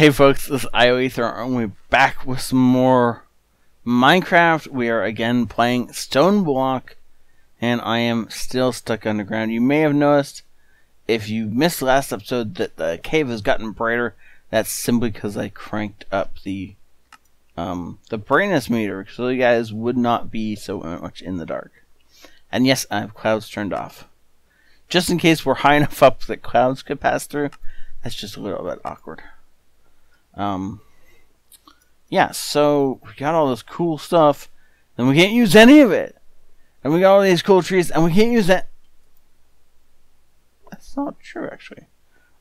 Hey folks, this is IOEther and we're back with some more Minecraft. We are again playing Stone Block and I am still stuck underground. You may have noticed if you missed last episode that the cave has gotten brighter. That's simply because I cranked up the um, the brightness meter so you guys would not be so much in the dark. And yes, I have clouds turned off. Just in case we're high enough up that clouds could pass through. That's just a little bit awkward. Um, yeah, so we got all this cool stuff, and we can't use any of it. And we got all these cool trees, and we can't use that. That's not true, actually.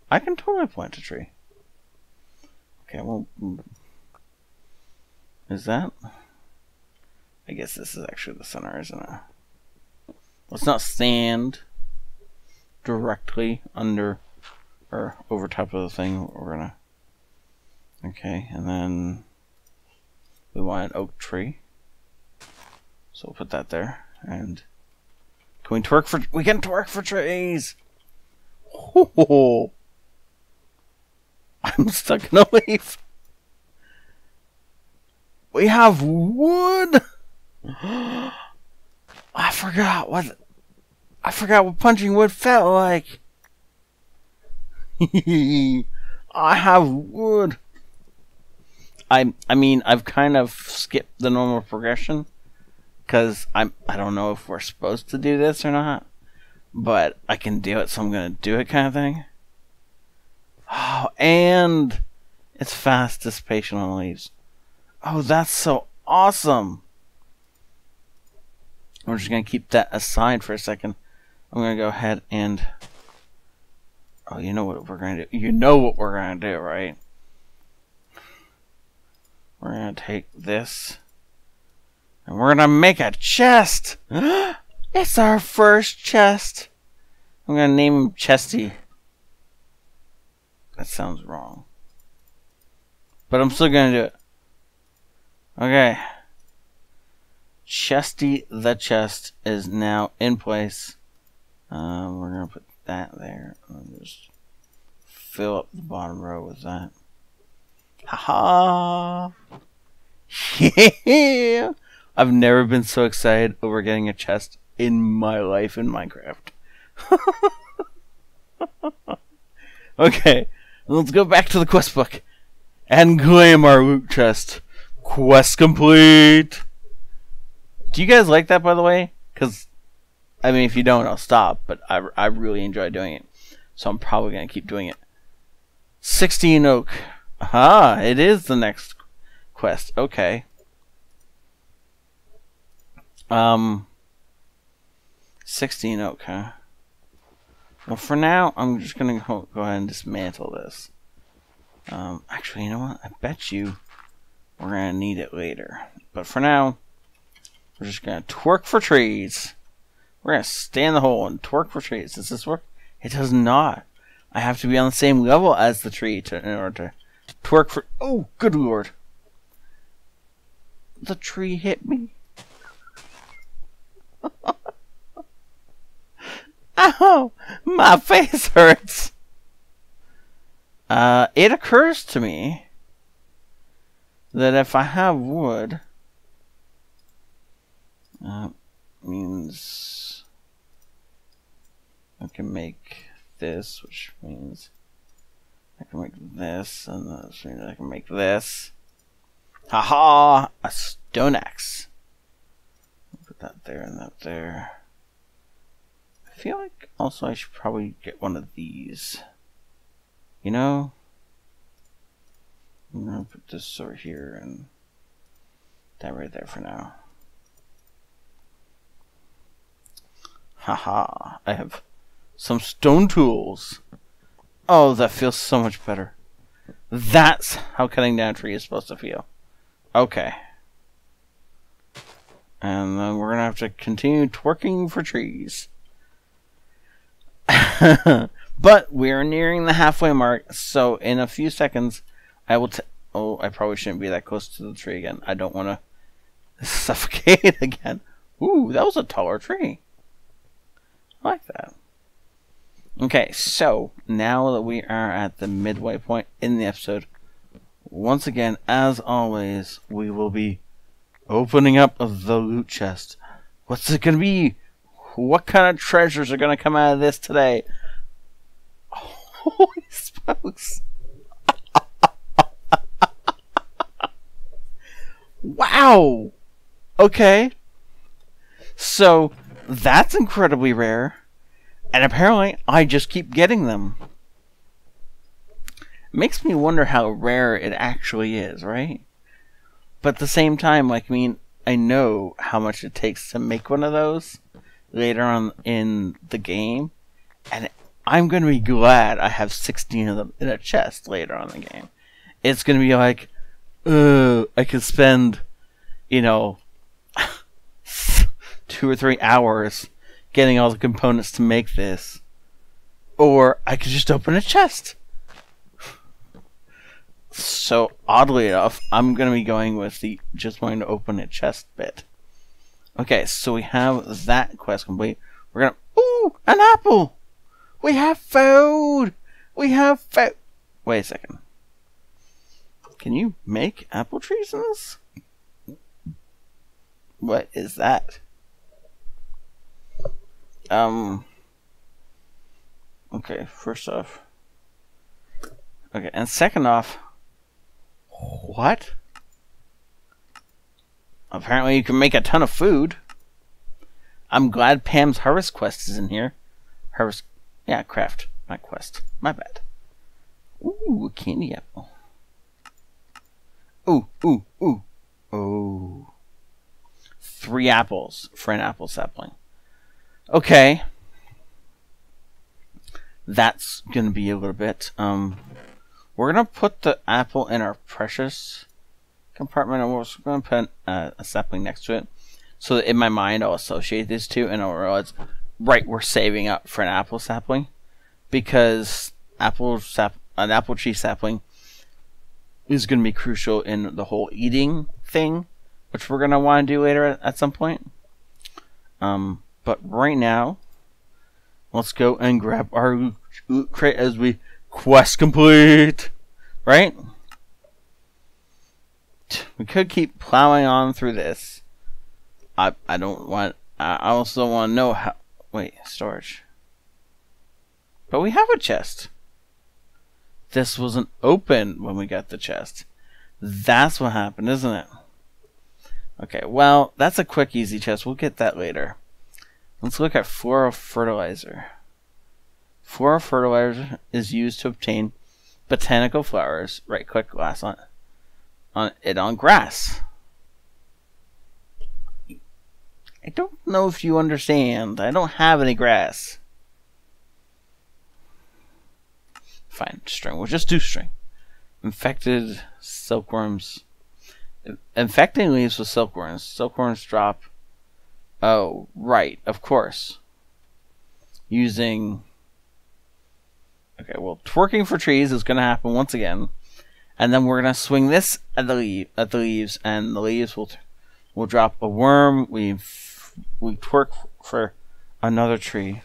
I can totally plant a tree. Okay, well, mm, is that? I guess this is actually the center, isn't it? Let's not stand directly under or over top of the thing. We're gonna Okay, and then we want an oak tree. So we'll put that there. And can we twerk for we can twerk for trees? Oh, I'm stuck in a leaf. We have wood. I forgot what I forgot what punching wood felt like. I have wood. I I mean I've kind of skipped the normal progression because I'm I don't know if we're supposed to do this or not, but I can do it, so I'm gonna do it, kind of thing. Oh, and it's fast dissipation on leaves. Oh, that's so awesome! We're just gonna keep that aside for a second. I'm gonna go ahead and. Oh, you know what we're gonna do? You know what we're gonna do, right? We're to take this. And we're going to make a chest. it's our first chest. I'm to name him Chesty. That sounds wrong. But I'm still going to do it. Okay. Chesty the chest is now in place. Um, we're to put that there. I'll just fill up the bottom row with that. Haha. Yeah. I've never been so excited over getting a chest in my life in Minecraft. okay, let's go back to the quest book and claim our loot chest. Quest complete. Do you guys like that, by the way? Because, I mean, if you don't, I'll stop. But I, I really enjoy doing it. So I'm probably going to keep doing it. 16 oak. Ah, it is the next quest. Okay. Um, 16 oak, huh? Well, for now, I'm just going to go, go ahead and dismantle this. Um, actually, you know what? I bet you we're going to need it later. But for now, we're just going to twerk for trees. We're going to stay in the hole and twerk for trees. Does this work? It does not. I have to be on the same level as the tree to, in order to Twerk for. Oh, good lord. The tree hit me. Ow! My face hurts! Uh, it occurs to me that if I have wood, uh, means I can make this, which means I can make this, and I can make this. Haha! -ha! A stone axe. Put that there and that there. I feel like also I should probably get one of these. You know? I'm gonna put this over here and that right there for now. Haha, -ha. I have some stone tools. Oh, that feels so much better. That's how cutting down a tree is supposed to feel. Okay. And then we're to have to continue twerking for trees. but we're nearing the halfway mark, so in a few seconds, I will. Oh, I probably shouldn't be that close to the tree again. I don't want to suffocate again. Ooh, that was a taller tree. I like that. Okay, so now that we are at the midway point in the episode, once again, as always, we will be opening up the loot chest. What's it gonna be? What kind of treasures are gonna come out of this today? Holy smokes! wow! Okay. So, that's incredibly rare. And apparently, I just keep getting them. Makes me wonder how rare it actually is, right? But at the same time, like, I mean, I know how much it takes to make one of those later on in the game. And I'm going to be glad I have 16 of them in a chest later on in the game. It's going to be like, uh, I could spend, you know, two or three hours getting all the components to make this. Or I could just open a chest. So, oddly enough, I'm going to be going with the just wanting to open a chest bit. Okay, so we have that quest complete. We're going to. Ooh, an apple! We have food! We have food! Wait a second. Can you make apple trees in this? What is that? Um. Okay, first off. Okay, and second off. What? Apparently, you can make a ton of food. I'm glad Pam's Harvest Quest is in here. Harvest. Yeah, craft. My quest. My bad. Ooh, a candy apple. Ooh, ooh, ooh. Oh. Three apples for an apple sapling. Okay. That's gonna be a little bit. Um, we're gonna put the apple in our precious compartment, and we're gonna put uh, a sapling next to it, so that in my mind I'll associate these two, and I'll realize, right, we're saving up for an apple sapling, because apple sap an apple tree sapling is gonna be crucial in the whole eating thing, which we're gonna want to do later at, at some point. Um, but right now, let's go and grab our loot crate as we quest complete. Right? We could keep plowing on through this. I I don't want. I also want to know how. Wait, storage. But we have a chest. This wasn't open when we got the chest. That's what happened, isn't it? Okay, well, that's a quick, easy chest. We'll get that later. Let's look at floral fertilizer. Floral fertilizer is used to obtain botanical flowers. Right click glass on, on it on grass. I don't know if you understand. I don't have any grass. Fine, string. We'll just do string. Infected silkworms. Infecting leaves with silkworms. Silkworms drop Oh, right, of course. Using. Okay, well, twerking for trees is going to happen once again, and then we're going to swing this at the at the leaves, and the leaves will will drop a worm. We we twerk for another tree.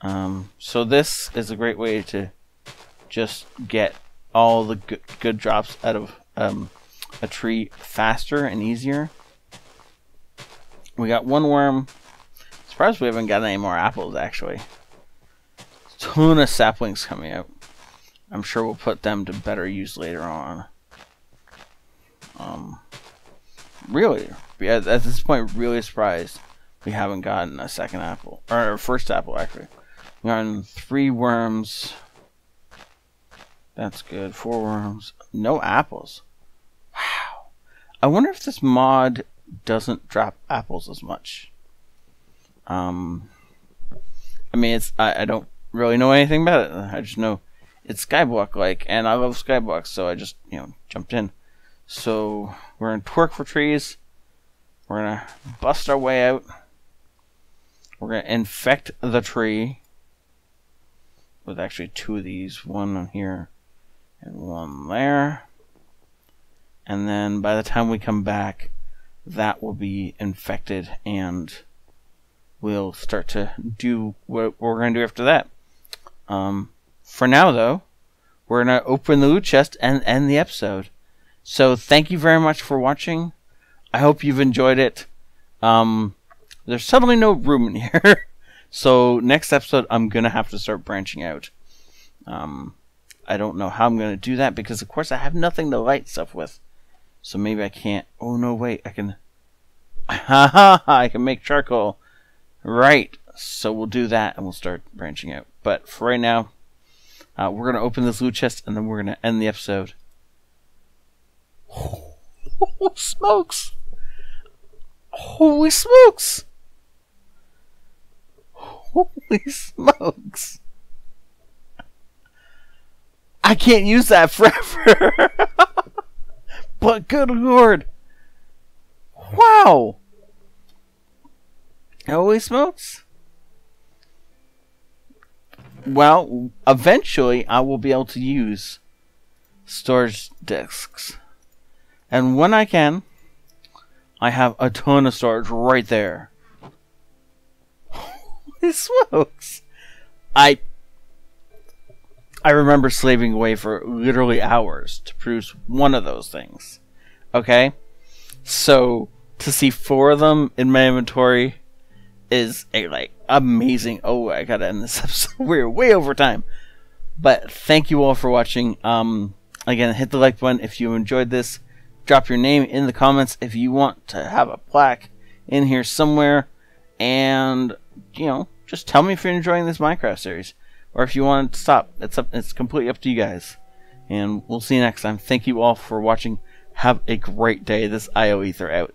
Um, so this is a great way to just get all the good, good drops out of um, a tree faster and easier. We got one worm. Surprised we haven't got any more apples, actually. Ton of saplings coming out. I'm sure we'll put them to better use later on. Um, really, at this point, really surprised we haven't gotten a second apple. Or first apple, actually. We gotten three worms. That's good. Four worms. No apples. Wow. I wonder if this mod doesn't drop apples as much. Um, I mean, it's I, I don't really know anything about it. I just know it's Skyblock like, and I love Skyblock, so I just you know jumped in. So we're gonna twerk for trees. We're gonna bust our way out. We're gonna infect the tree with actually two of these, one on here and one there. And then by the time we come back, that will be infected and we'll start to do what we're going to do after that. Um, for now, though, we're gonna open the loot chest and end the episode. So thank you very much for watching. I hope you've enjoyed it. Um, there's suddenly no room in here. so next episode, I'm gonna have to start branching out. Um, I don't know how I'm gonna do that because, of course, I have nothing to light stuff with. So maybe I can't. Oh no, wait, I can. Ha ha! I can make charcoal. Right. So we'll do that and we'll start branching out. But for right now, uh, we're gonna open this loot chest and then we're gonna end the episode. Oh, smokes! Holy smokes! Holy smokes! I can't use that forever! Good lord! Wow! Holy smokes! Well, eventually I will be able to use storage disks. And when I can, I have a ton of storage right there. Holy smokes! I I remember slaving away for literally hours to produce one of those things. Okay? So to see four of them in my inventory is a like amazing. Oh, I gotta end this episode. We're way over time. But thank you all for watching. Um again hit the like button if you enjoyed this drop your name in the comments if you want to have a plaque in here somewhere. And, you know, just tell me if you're enjoying this Minecraft series. Or if you want to stop. It's, up, it's completely up to you guys. And we'll see you next time. Thank you all for watching. Have a great day. This IO Ether out.